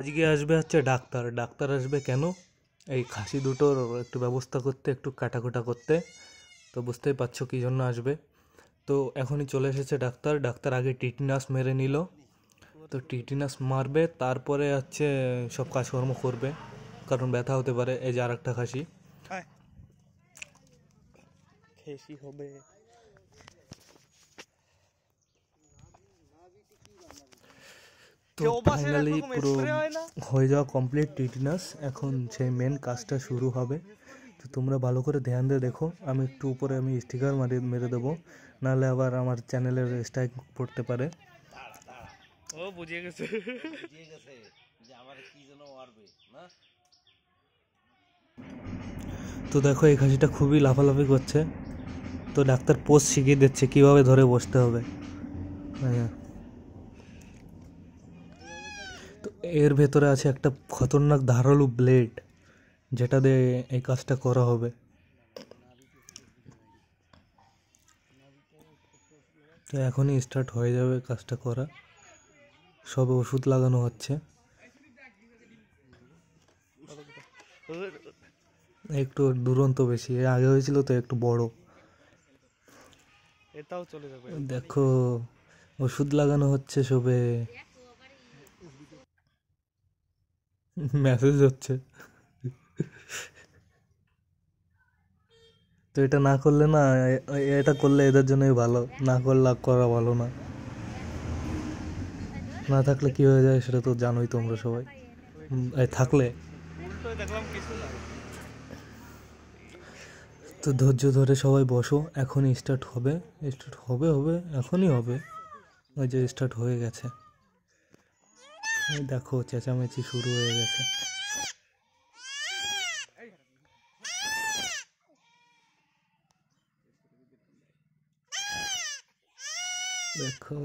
আজকে আসবে হচ্ছে ডাক্তার। ডাক্তার আসবে কেন? এই খাসি দুটোর একটু ব্যবস্থা করতে, একটু কাটাকুটা করতে। তো বুঝতেই পারছ কী জন্য আসবে। তো এখনই চলে এসেছে ডাক্তার। ডাক্তার আগে টিটনাস মেরে নিল। তো টিটিনাস মারবে, তারপরে হচ্ছে সব কাজকর্ম করবে। কারণ ব্যথা হতে পারে, এই যে আর একটা খাসি খেসি হবে। তো ফাইনালি পুরো হয় না? হয়ে যাওয়া কমপ্লিট টিটনাস এখন সেই মেন কাজটা শুরু হবে। তো তোমরা ভালো করে ধ্যান দিয়ে দেখো। আমি একটু উপরে আমি স্টিকার মারি মেরে দেবো। নাহলে আবার আমার চ্যানেলের স্ট্রাইক পড়তে পারে। ও বুঝিয়ে গেছে। তো দেখো এই খাসিটা খুবই লাফালাফি করছে। তো ডাক্তার পোস্ট শিখিয়ে দিচ্ছে কীভাবে ধরে বসতে হবে। হ্যাঁ। তো এর ভেতরে আছে একটা খতরনাক ধারালো ব্লেড যেটা দিয়ে এই কাজটা করা হবে। তো এখনই স্টার্ট হয়ে যাবে কাজটা করা। সবে ওষুধ লাগানো হচ্ছে। একটু দুরন্ত বেশি আগে হয়েছিল তো একটু বড়। এটাও চলে যাবে। দেখো ওষুধ লাগানো হচ্ছে সবে মেসেজ হচ্ছে। তো এটা না করলে না, এটা করলে এদের জন্যই ভালো, না করলে করা ভালো না। না থাকলে কি হয়ে যায় সেটা তো জানোই তোমরা সবাই। থাকলে। তো ধৈর্য ধরে সবাই বসো, এখনই স্টার্ট হবে। স্টার্ট হবে হবে, এখনই হবে। ওই যে স্টার্ট হয়ে গেছে। দেখো, চেঁচামেচি শুরু হয়ে গেছে। দেখো।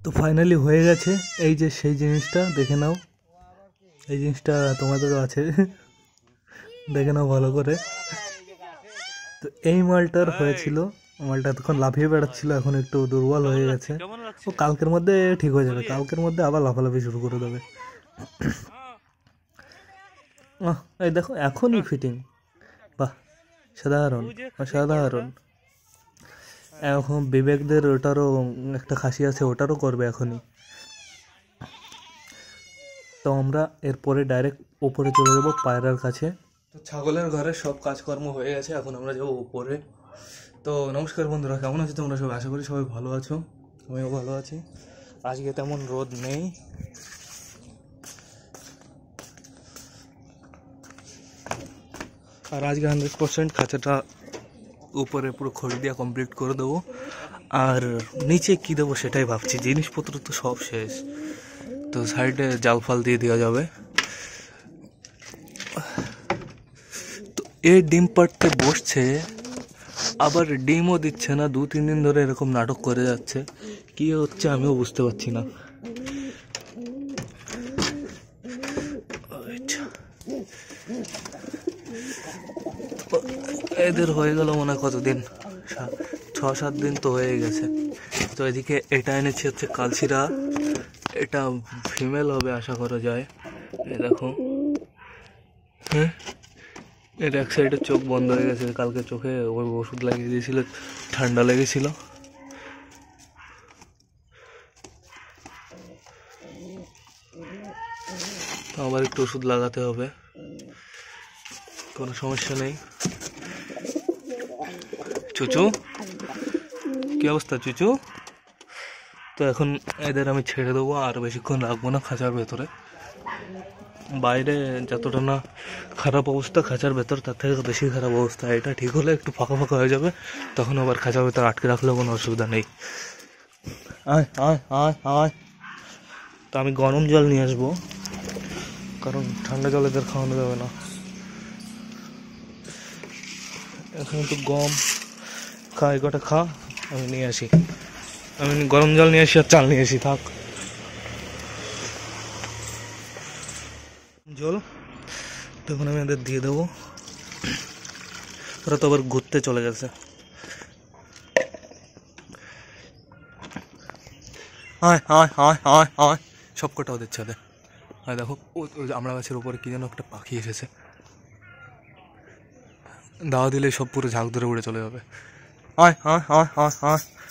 তো ফাইনালি হয়ে গেছে। এই যে সেই জিনিসটা, দেখে নাও। এই জিনিসটা তোমাদেরও আছে। দেখে নাও ভালো করে। তো এই মালটার হয়েছিল, মালটা তখন লাফিয়ে বেড়াচ্ছিল, এখন একটু দুর্বল হয়ে গেছে। ও কালকের মধ্যে ঠিক হয়ে যাবে, কালকের মধ্যে আবার লাফালাফি শুরু করে দেবে। এই দেখো, এখনই ফিটিং বাহ, সাধারণ, অসাধারণ। এখন বিবেকদের ওটারও একটা খাসি আছে, ওটারও করবে এখনই। তো আমরা এরপরে ডাইরেক্ট ওপরে চলে যাব পায়রার কাছে। তো ছাগলের ঘরে সব কাজকর্ম হয়ে গেছে, এখন আমরা যাব উপরে। তো নমস্কার বন্ধুরা, কেমন আছো তোমরা সবাই? আশা করি সবাই ভালো আছো। আমিও ভালো আছি। আজকে তেমন রোদ নেই। আর আজকে হান্ড্রেড পার্সেন্ট খাঁচাটা উপরে পুরো খড়ি দিয়ে কমপ্লিট করে দেবো। আর নিচে কি দেবো সেটাই ভাবছি। জিনিসপত্র তো সব শেষ। তো সাইডে জাল ফাল দিয়ে দেওয়া যাবে। তো এ ডিম পাড়তে বসছে, আবার ডিমও দিচ্ছে না, দু তিন দিন ধরে এরকম নাটক করে যাচ্ছে। কি হচ্ছে আমিও বুঝতে পারছি না। এদের হয়ে গেল মনে কতদিন? ছ, সাত দিন তো হয়ে গেছে। তো এদিকে এটা এনেছি হচ্ছে কালসিরা। এটা ফিমেল হবে আশা করা যায়। এই দেখো। হ্যাঁ? এর এক সাইডে চোখ বন্ধ হয়ে গেছে, কালকে চোখে ওই ওষুধ লাগিয়ে দিয়েছিল, ঠান্ডা লেগেছিল। তো আবার একটু ওষুধ লাগাতে হবে। কোনো সমস্যা নেই। চুচু? কি অবস্থা, চুচু? তো এখন এদের আমি ছেড়ে দেবো, আর বেশিক্ষণ রাখব না খাঁচার ভেতরে। বাইরে যতটা না খারাপ অবস্থা, খাঁচার ভেতর তার থেকে বেশি খারাপ অবস্থা। এটা ঠিক হলে একটু ফাঁকা ফাঁকা হয়ে যাবে, তখন আবার খাঁচার ভেতর আটকে রাখলেও কোনো অসুবিধা নেই। আয় আয় আয় আয়। তো আমি গরম জল নিয়ে আসব, কারণ ঠান্ডা জল এদের খাওয়ানো যাবে না। এখানে তো গম, খা, এই কটা খা, আমি নিয়ে আসি। আমি গরম জল নিয়ে আসি আর চাল নিয়ে আসি, থাক। জল, তখন আমি এদের দিয়ে দেবো। ওরা তো আবার ঘুরতে চলে গেছে। সব কটা ওদের ছাদে। হয়, দেখো আমরা গাছের উপরে কি যেন একটা পাখি এসেছে। দাওয়া দিলে সব পুরো ঝাঁক ধরে উড়ে চলে যাবে। হায় হায় হায় হায় হায়।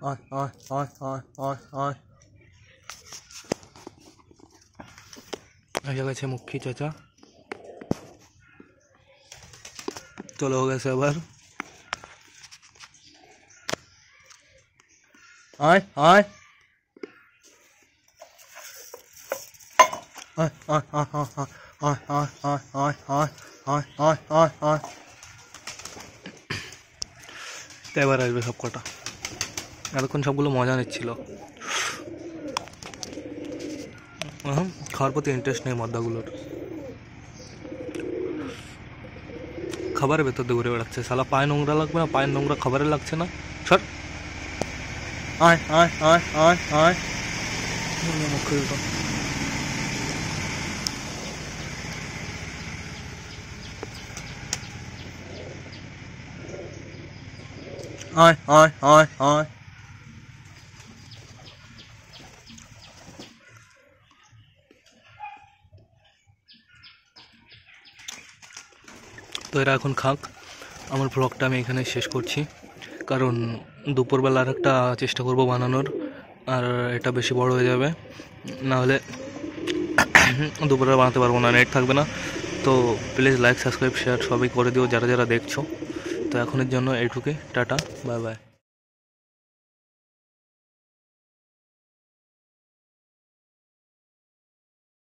হায় হায় এসে গেছে মুখী চাচা চলো হয়ে গেছে আবার আয় আয় আয় আয় আয় আয় আয় আয় আয় আয় আয় আয় আয় আয় তো এবার আসবে সব কটা এতক্ষণ সবগুলো মজা নিচ্ছিল। খাওয়ার প্রতি ইন্টারেস্ট নেই মদ্দাগুলোর। খাবারের ভেতর দিয়ে ঘুরে বেড়াচ্ছে। সালা পায়ে নোংরা লাগবে না? পায়ের নোংরা খাবারে লাগছে না? সর। আয় আয় আয় আয় আয়। খুলে দাও। আয় আয়। তো এরা এখন খাক। আমার ব্লগটা আমি এখানে শেষ করছি। কারণ দুপুরবেলা আর একটা চেষ্টা করব বানানোর, আর এটা বেশি বড় হয়ে যাবে। না হলে দুপুরে বানাতে পারব না নেট থাকবে না। তো প্লিজ লাইক সাবস্ক্রাইব শেয়ার সবই করে দিও যারা যারা দেখছ। তো এখনের জন্য এইটুকুই। Tata bye bye